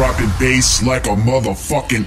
dropping bass like a motherfucking